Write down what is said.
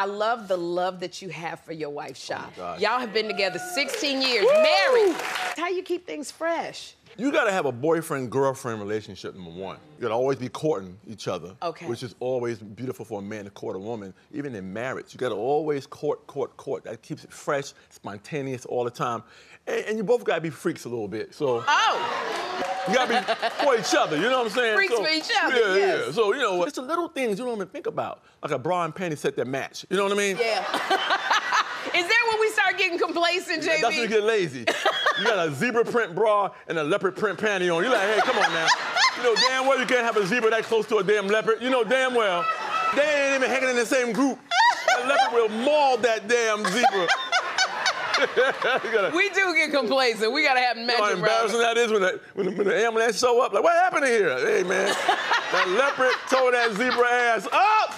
I love the love that you have for your wife, Sha. Oh Y'all have been together 16 years, married. How you keep things fresh? You gotta have a boyfriend girlfriend relationship, number one. You gotta always be courting each other. Okay. Which is always beautiful for a man to court a woman, even in marriage. You gotta always court, court, court. That keeps it fresh, spontaneous all the time. And, and you both gotta be freaks a little bit. So Oh, you gotta be for each other, you know what I'm saying? Freaks So- for each other, Yeah, yes. yeah. So, you know, what? it's the little things you don't even think about. Like a bra and panty set that match. You know what I mean? yeah. Is that when we start getting complacent, JB? That's when you get lazy. you got a zebra print bra and a leopard print panty on. You're like, hey, come on now. You know damn well you can't have a zebra that close to a damn leopard. You know damn well. They ain't even hanging in the same group. That leopard will maul that damn zebra. Gotta- we do get complacent. We gotta have magic how embarrassing that is when the, when, the, when the ambulance show up? Like, what happened here? Hey, man, that leopard tore that zebra ass up.